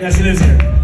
Yes, it is here.